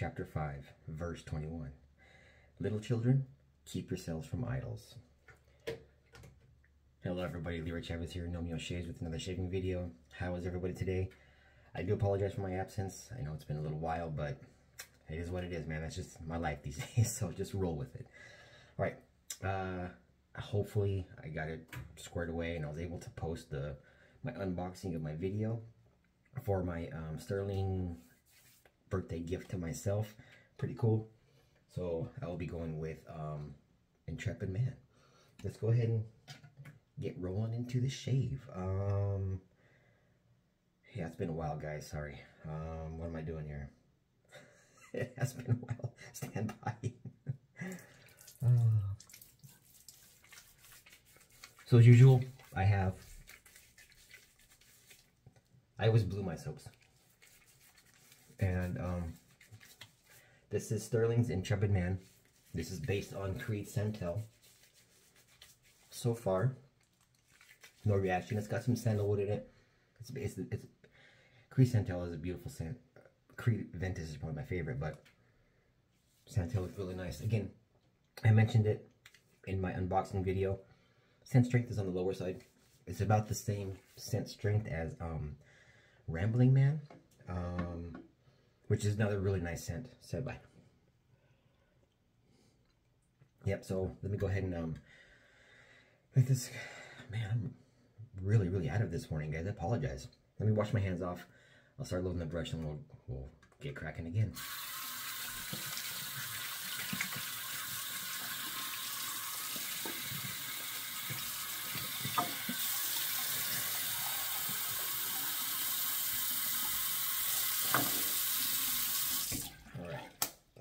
chapter 5, verse 21. Little children, keep yourselves from idols. Hello everybody, Leroy Chavez here, Gnomeo Shaves with another shaving video. How is everybody today? I do apologize for my absence. I know it's been a little while, but it is what it is, man. That's just my life these days, so just roll with it. All right, uh, hopefully I got it squared away and I was able to post the my unboxing of my video for my um, Stirling birthday gift to myself. Pretty cool. So I will be going with um, Intrepid Man. Let's go ahead and get rolling into the shave. Um, yeah, it's been a while, guys. Sorry. Um, what am I doing here? it has been a while. Stand by. So as usual, I have I always blew my soaps. And um, this is Stirling's Intrepid Man. This is based on Creed Santal. So far, no reaction. It's got some sandalwood in it. It's, it's, it's Creed Santal is a beautiful scent. Creed Aventus is probably my favorite, but Santal is really nice. Again, I mentioned it in my unboxing video. Scent strength is on the lower side. It's about the same scent strength as um, Rambling Man, um, which is another really nice scent. So bye. Yep, so let me go ahead and um, make this, man, I'm really, really out of this morning, guys. I apologize. Let me wash my hands off. I'll start loading the brush and we'll, we'll get cracking again.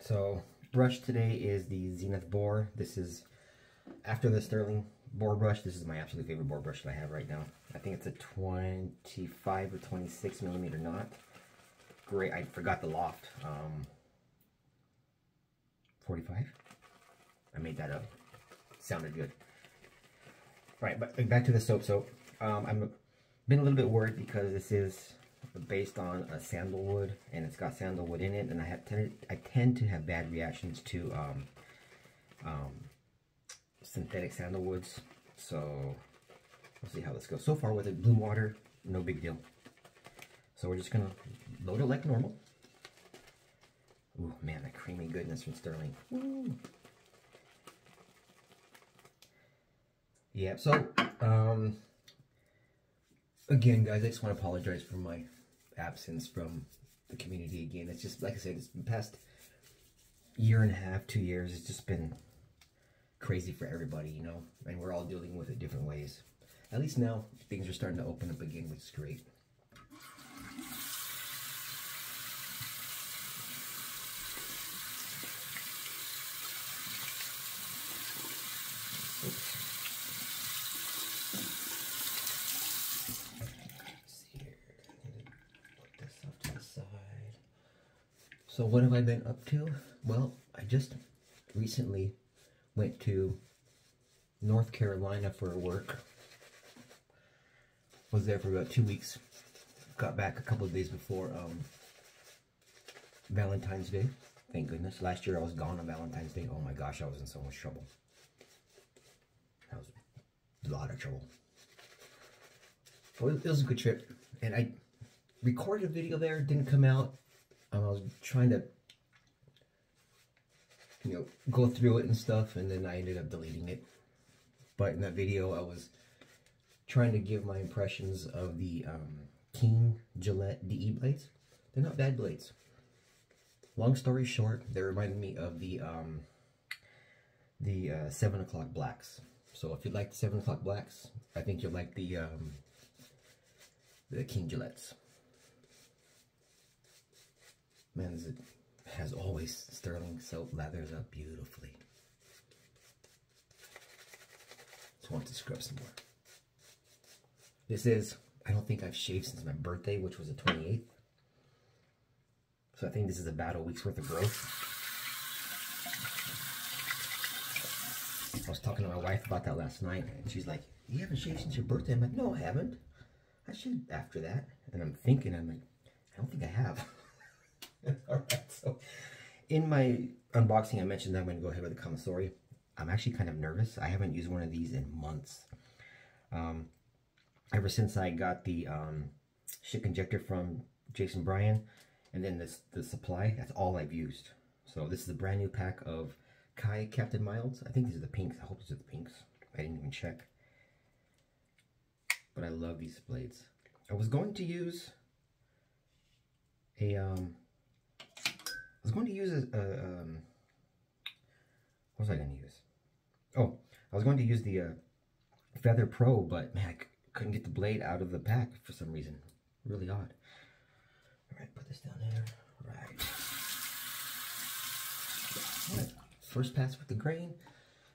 So brush today is the Zenith Boar. This is after the Stirling boar brush. This is my absolute favorite boar brush that I have right now. I think it's a 25 or 26 millimeter knot. Great. I forgot the loft. Um, 45. I made that up. Sounded good. Right, but back to the soap. So um, I'm been a little bit worried because this is based on a sandalwood and it's got sandalwood in it and I have tended, I tend to have bad reactions to um, um, synthetic sandalwoods. So we'll see how this goes. So far with it bloom water no big deal. So we're just gonna load it like normal. Ooh, man that creamy goodness from Stirling. Woo. yeah so um again guys I just want to apologize for my absence from the community again. It's just, like I said, it's been past year and a half, two years. It's just been crazy for everybody, you know, and we're all dealing with it different ways. At least now, things are starting to open up again, which is great. So what have I been up to? Well, I just recently went to North Carolina for work. Was there for about two weeks. Got back a couple of days before um, Valentine's Day. Thank goodness. Last year I was gone on Valentine's Day. Oh my gosh, I was in so much trouble. I was a lot of trouble. Well, it was a good trip. And I recorded a video there. Didn't come out I was trying to, you know, go through it and stuff, and then I ended up deleting it. But in that video, I was trying to give my impressions of the um, King Gillette DE blades. They're not bad blades. Long story short, they reminded me of the um, the uh, 7 o'clock blacks. So if you like the 7 o'clock blacks, I think you'll like the um, the King Gillettes. Man, it has always Stirling soap lathers up beautifully. Just want to scrub some more. This is, I don't think I've shaved since my birthday, which was the 28th. So I think this is about a week's worth of growth. I was talking to my wife about that last night, and she's like, you haven't shaved since your birthday? I'm like, no, I haven't. I shaved after that. And I'm thinking, I'm like, I don't think I have. In my unboxing, I mentioned that I'm going to go ahead with the Kamisori. I'm actually kind of nervous. I haven't used one of these in months. Um, ever since I got the um, Schick injector from Jason Bryan, and then this the supply, that's all I've used. So this is a brand new pack of Kai Captain Milds. I think these are the pinks. I hope these are the pinks. I didn't even check. But I love these blades. I was going to use a um was going to use a, a um what was I going to use? Oh, I was going to use the uh, Feather Pro, but man, I couldn't get the blade out of the pack for some reason. Really odd. All right, put this down there. Right. First pass with the grain.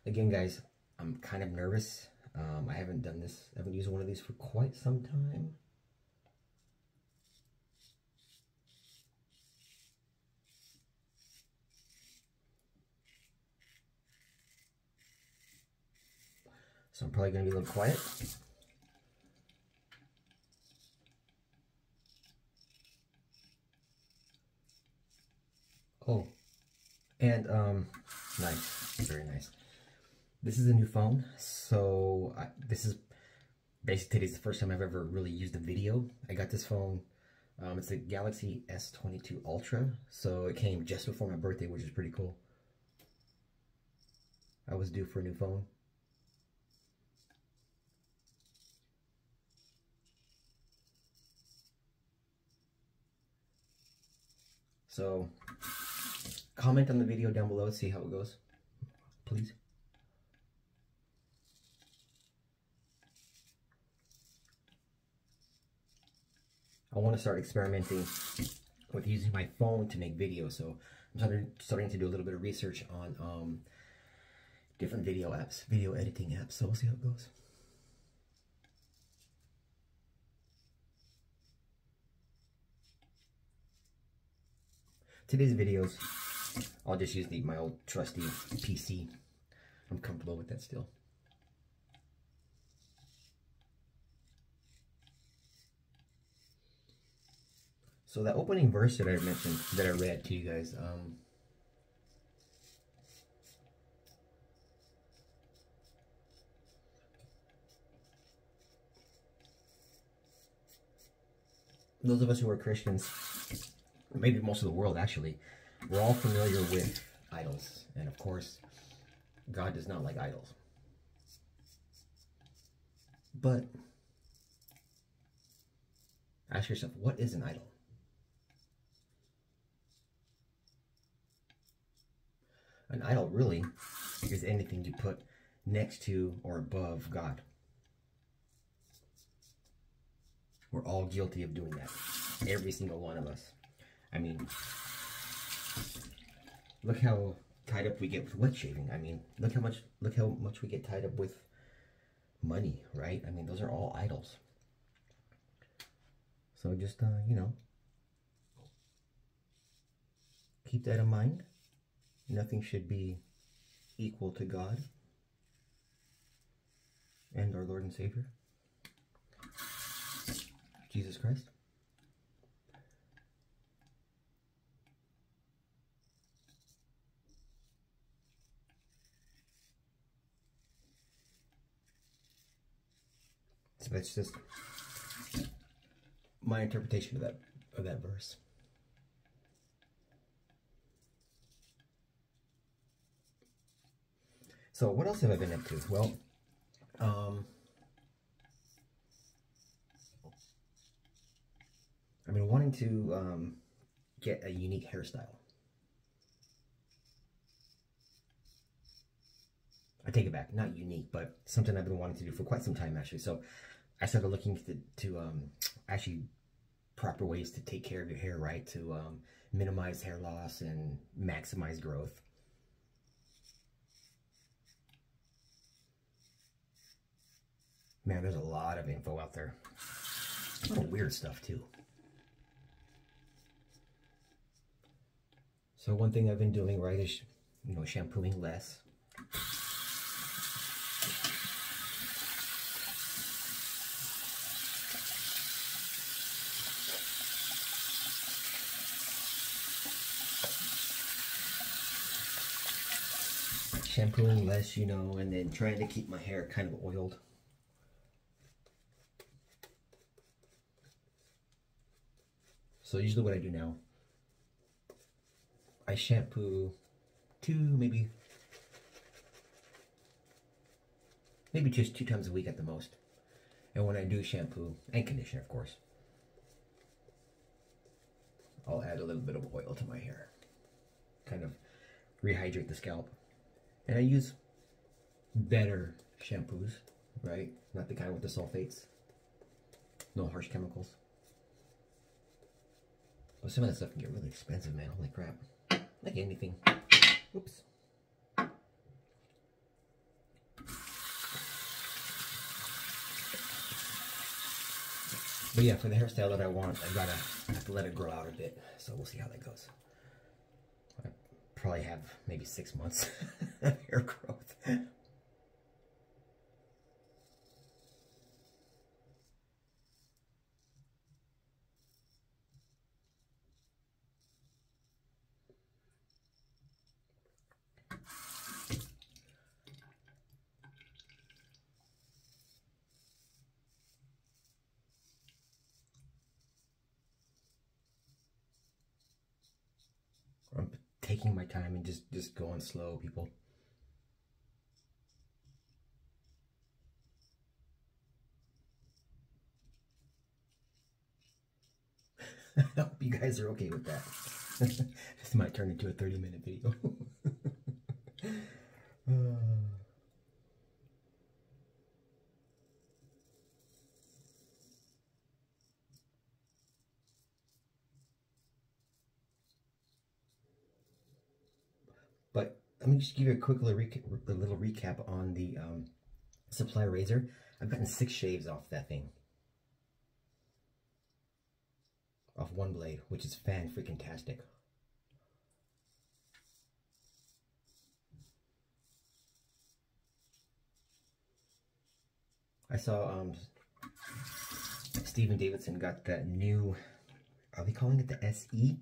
Again, guys, I'm kind of nervous. Um, I haven't done this. I haven't used one of these for quite some time. So I'm probably going to be a little quiet. Oh, and um, nice, very nice. This is a new phone, so I, this is basically today's the first time I've ever really used a video. I got this phone, um, it's a Galaxy S22 Ultra, so it came just before my birthday, which is pretty cool. I was due for a new phone. So comment on the video down below, see how it goes, please. I want to start experimenting with using my phone to make videos. So I'm starting, to do a little bit of research on um, different video apps, video editing apps. So we'll see how it goes. Today's videos, I'll just use the, my old trusty PC. I'm comfortable with that still. So that opening verse that I mentioned, that I read to you guys, um, those of us who are Christians, maybe most of the world actually, we're all familiar with idols. And of course, God does not like idols. But ask yourself, what is an idol? An idol really is anything you put next to or above God. We're all guilty of doing that. Every single one of us. I mean, look how tied up we get with wet shaving. I mean, look how much look how much we get tied up with money, right? I mean, those are all idols. So just uh, you know, keep that in mind. Nothing should be equal to God and our Lord and Savior, Jesus Christ. So that's just my interpretation of that of that verse. So what else have I been up to? Well, um, I've been wanting to um, get a unique hairstyle. I take it back, not unique, but something I've been wanting to do for quite some time actually. So I started looking to, to um, actually proper ways to take care of your hair, right? To um, minimize hair loss and maximize growth. Man, there's a lot of info out there. A lot of weird stuff too. So one thing I've been doing, right, is, you know, shampooing less. Shampooing less, you know, and then trying to keep my hair kind of oiled. So usually what I do now, I shampoo two, maybe, maybe just two times a week at the most. And when I do shampoo, and conditioner of course, I'll add a little bit of oil to my hair. Kind of rehydrate the scalp. And I use better shampoos, right? Not the kind with the sulfates. No harsh chemicals. But some of that stuff can get really expensive, man. Holy crap. Like anything. Oops. But yeah, for the hairstyle that I want, I gotta have to let it grow out a bit. So we'll see how that goes. Probably have maybe six months of hair growth. Taking my time and just just going slow, people. I hope you guys are okay with that. this might turn into a 30 minute video. Uh. But let me just give you a quick little, recap, little recap on the um, supply razor. I've gotten six shaves off that thing. Off one blade, which is fan freaking tastic. I saw um, Steven Davidson got that new, are they calling it the SE?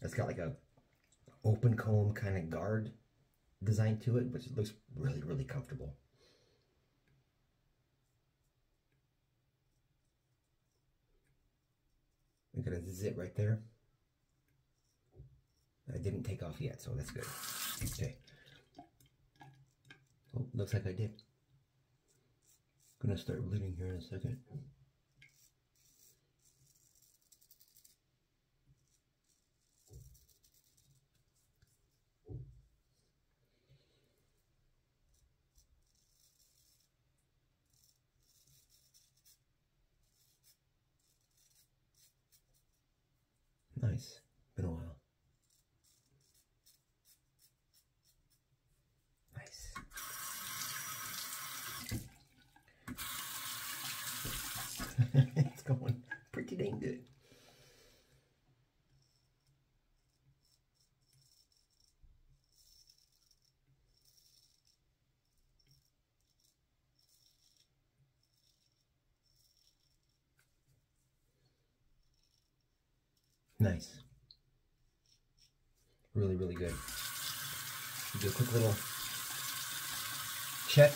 It's got like a open comb kind of guard design to it, which looks really, really comfortable. We got a zit right there. I didn't take off yet, so that's good. Okay. Oh, looks like I did. Gonna start bleeding here in a second. Nice. Been a while. Nice. it's going pretty dang good. Nice. Really, really good. Do a quick little check.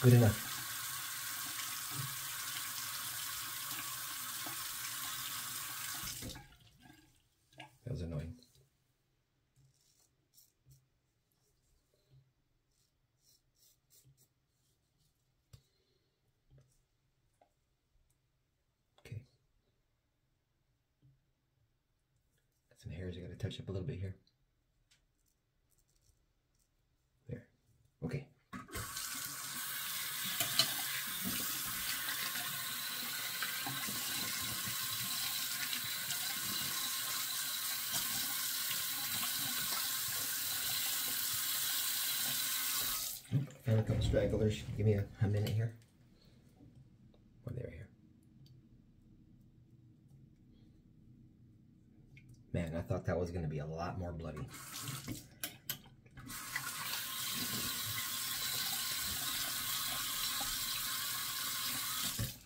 Good enough. That was annoying. Okay. Got some hairs I gotta touch up a little bit here. There. Okay. Found a couple stragglers. Give me a, a minute here. Man, I thought that was going to be a lot more bloody.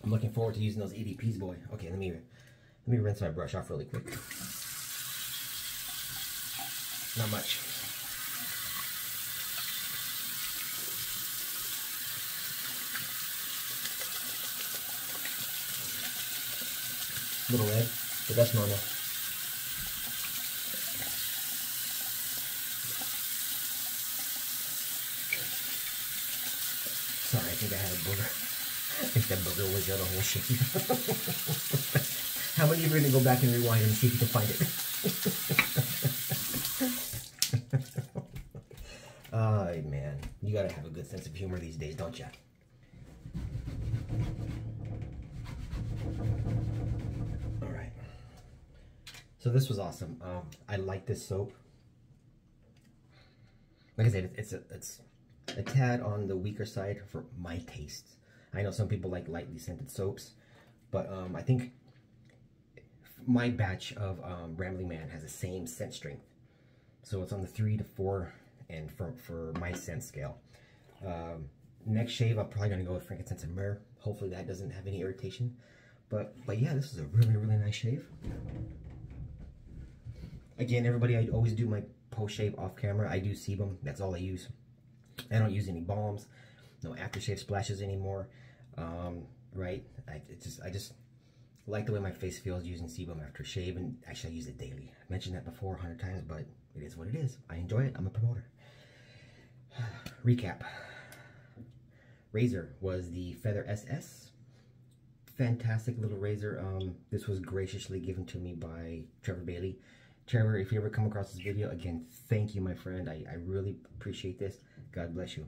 I'm looking forward to using those EDPs, boy. Okay, let me let me rinse my brush off really quick. Not much. Little red, but that's normal. Think I had a booger. I think that booger was the whole shit. How many of you are going to go back and rewind and see if you can find it? Oh, man. You gotta have a good sense of humor these days, don't you? Alright. So this was awesome. Um, I like this soap. Like I said, it's a, it's a tad on the weaker side for my taste. I know some people like lightly scented soaps, but um, I think my batch of um, Rambling Man has the same scent strength. So it's on the three to four and for, for my scent scale. Um, next shave, I'm probably going to go with frankincense and myrrh. Hopefully that doesn't have any irritation. But, but yeah, this is a really, really nice shave. Again, everybody, I always do my post-shave off camera. I do sebum. That's all I use. I don't use any balms, no aftershave splashes anymore. Um, right? I just, I just like the way my face feels using sebum after shave, and actually I use it daily. I mentioned that before a hundred times, but it is what it is. I enjoy it. I'm a promoter. Recap. Razor was the Feather SS. Fantastic little razor. Um, this was graciously given to me by Trevor Bailey. Trevor, if you ever come across this video, again, thank you, my friend. I, I really appreciate this. God bless you.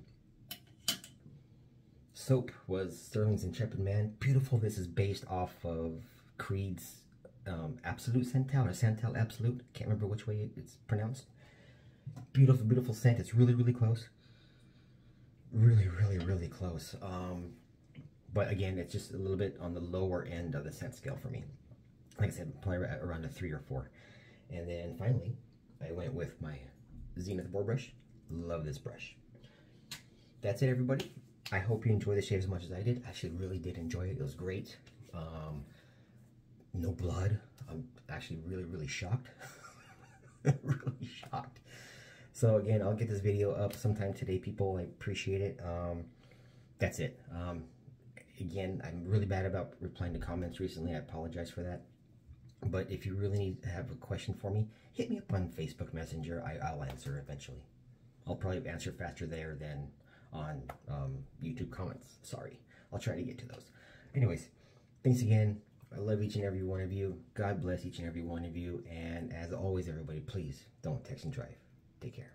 Soap was Stirling's Intrepid Man. Beautiful. This is based off of Creed's um, Absolute Santal or Santal Absolute. Can't remember which way it's pronounced. Beautiful, beautiful scent. It's really, really close. Really, really, really close. Um, but again, it's just a little bit on the lower end of the scent scale for me. Like I said, probably around a three or four. And then finally, I went with my Zenith boar brush. Love this brush. That's it, everybody. I hope you enjoy the shave as much as I did. I actually really did enjoy it. It was great. Um, no blood. I'm actually really, really shocked. really shocked. So again, I'll get this video up sometime today, people. I appreciate it. Um, that's it. Um, again, I'm really bad about replying to comments recently. I apologize for that. But if you really need to have a question for me, hit me up on Facebook Messenger. I, will answer eventually. I'll probably answer faster there than on um, YouTube comments. Sorry. I'll try to get to those. Anyways, thanks again. I love each and every one of you. God bless each and every one of you. And as always, everybody, please don't text and drive. Take care.